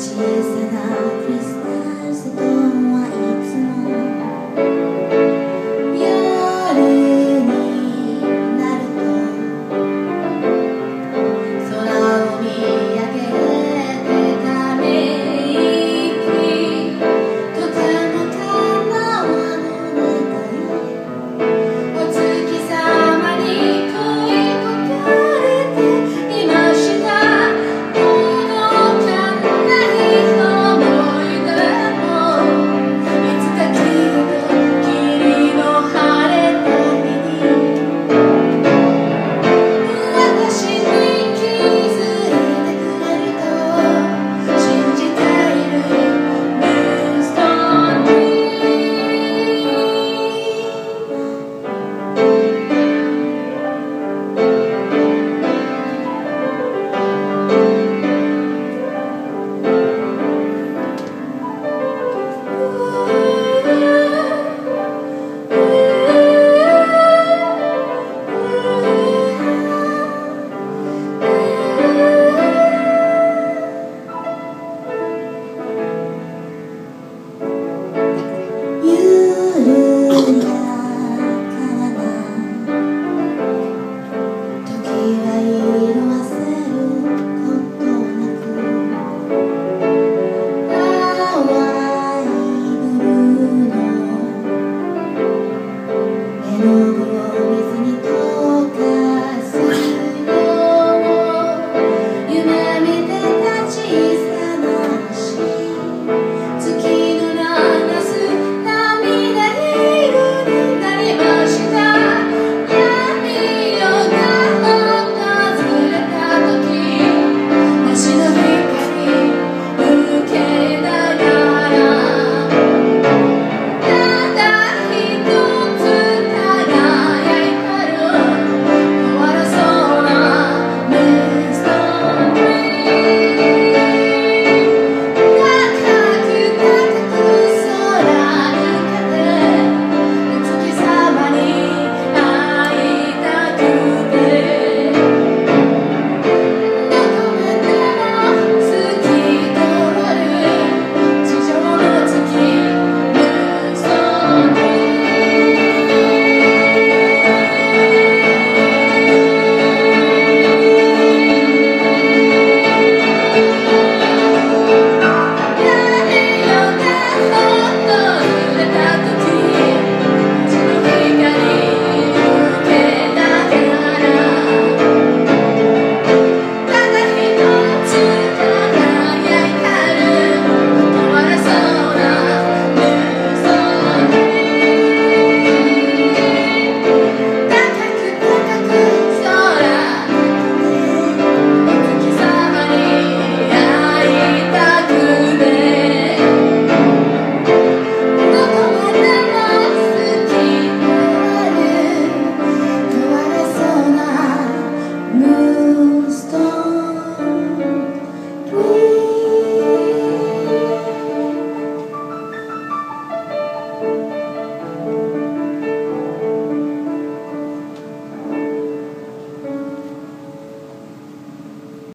Jesus, and I.